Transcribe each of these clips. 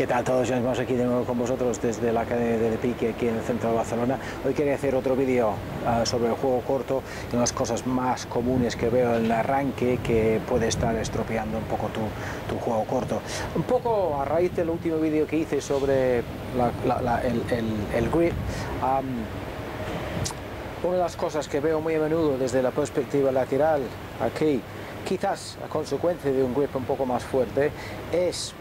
¿Qué tal todos? Ya estamos aquí de nuevo con vosotros desde la Academia de Pique aquí en el centro de Barcelona. Hoy quería hacer otro vídeo uh, sobre el juego corto y unas cosas más comunes que veo en el arranque que puede estar estropeando un poco tu, tu juego corto. Un poco a raíz del último vídeo que hice sobre el, grip, una de las cosas que veo muy a menudo desde la perspectiva lateral aquí, quizás a consecuencia de un grip un poco más fuerte, es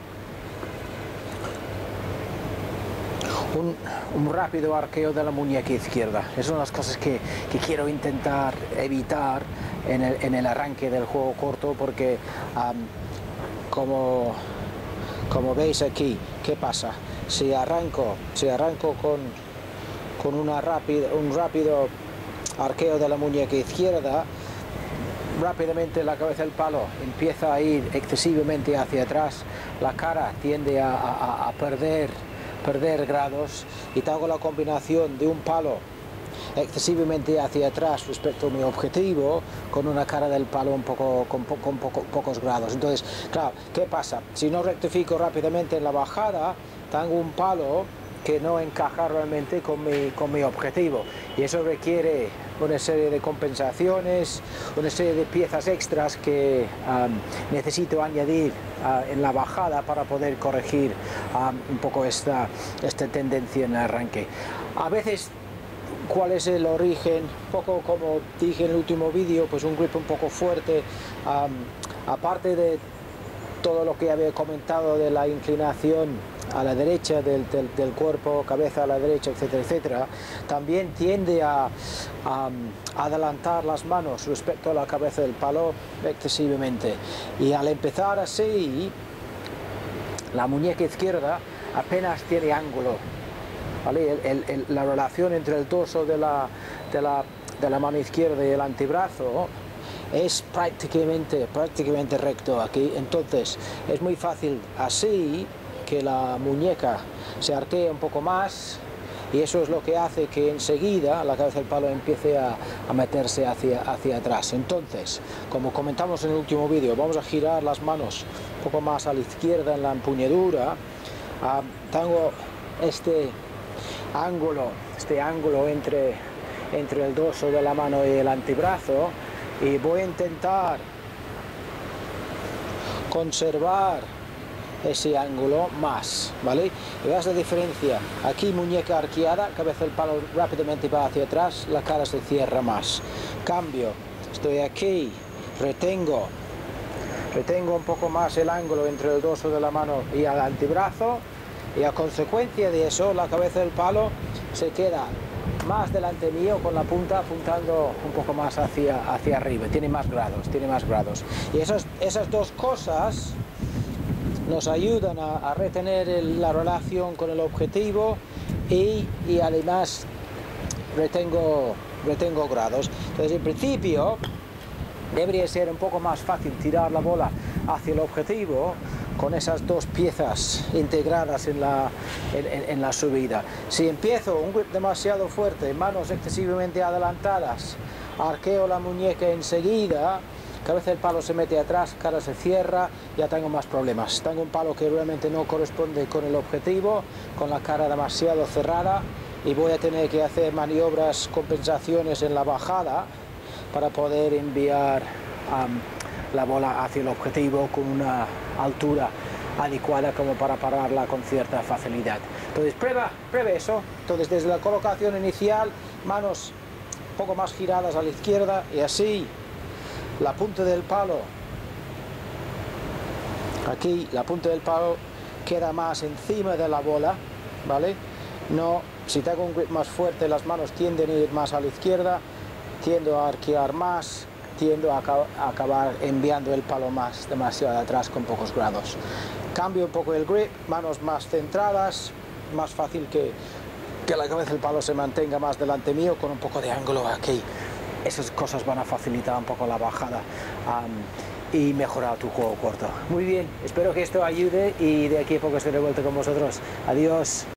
un, rápido arqueo de la muñeca izquierda. Es una de las cosas que, quiero intentar evitar en el, arranque del juego corto porque como, como veis aquí, ¿qué pasa? Si arranco, si arranco con, con una un rápido arqueo de la muñeca izquierda, rápidamente la cabeza del palo empieza a ir excesivamente hacia atrás, la cara tiende a perder perder grados y te hago la combinación de un palo excesivamente hacia atrás respecto a mi objetivo con una cara del palo un poco con, po con poco, pocos grados. Entonces claro qué pasa si no rectifico rápidamente en la bajada tengo un palo que no encaja realmente con mi, con mi objetivo y eso requiere una serie de compensaciones, una serie de piezas extras que um, necesito añadir uh, en la bajada para poder corregir um, un poco esta, esta tendencia en el arranque. A veces cuál es el origen, un poco como dije en el último vídeo, pues un grip un poco fuerte, um, aparte de todo lo que había comentado de la inclinación a la derecha del, del, cuerpo, cabeza a la derecha, etcétera, etcétera, también tiende a, adelantar las manos respecto a la cabeza del palo excesivamente. Y al empezar así, la muñeca izquierda apenas tiene ángulo. ¿vale? La relación entre el torso de la, de, la, de la mano izquierda y el antebrazo es prácticamente, prácticamente recto aquí, entonces es muy fácil así que la muñeca se arquee un poco más y eso es lo que hace que enseguida la cabeza del palo empiece a, a meterse hacia, hacia atrás. Entonces, como comentamos en el último vídeo, vamos a girar las manos un poco más a la izquierda en la empuñadura. Uh, tengo este ángulo, este ángulo entre, entre el dorso de la mano y el antebrazo y voy a intentar conservar ese ángulo más, ¿vale? Veas la diferencia, aquí muñeca arqueada, cabeza del palo rápidamente va hacia atrás, la cara se cierra más. Cambio, estoy aquí, retengo, retengo un poco más el ángulo entre el dorso de la mano y el antebrazo y a consecuencia de eso la cabeza del palo se queda más delante mío con la punta apuntando un poco más hacia, hacia arriba, tiene más grados, tiene más grados. Y esas, esas dos cosas nos ayudan a, retener la relación con el objetivo y, y además retengo, retengo grados. Entonces en principio debería ser un poco más fácil tirar la bola hacia el objetivo con esas dos piezas integradas en la, en, la subida. Si empiezo un grip demasiado fuerte, manos excesivamente adelantadas, arqueo la muñeca enseguida, cabeza del palo se mete atrás, cara se cierra, ya tengo más problemas. Tengo un palo que realmente no corresponde con el objetivo, con la cara demasiado cerrada y voy a tener que hacer maniobras, compensaciones en la bajada para poder enviar la bola hacia el objetivo con una altura adecuada como para pararla con cierta facilidad. Entonces prueba, pruebe eso. Entonces desde la colocación inicial, manos un poco más giradas a la izquierda y así la punta del palo. Aquí la punta del palo queda más encima de la bola, ¿vale? No, si tengo un grip más fuerte las manos tienden a ir más a la izquierda, tiendo a arquear más, tiendo a, acabar enviando el palo más demasiado atrás con pocos grados. Cambio un poco el grip, manos más centradas, más fácil que, que la cabeza del palo se mantenga más delante mío con un poco de ángulo aquí. Esas cosas van a facilitar un poco la bajada um, y mejorar tu juego corto. Muy bien, espero que esto ayude y de aquí a poco estaré de vuelta con vosotros. Adiós.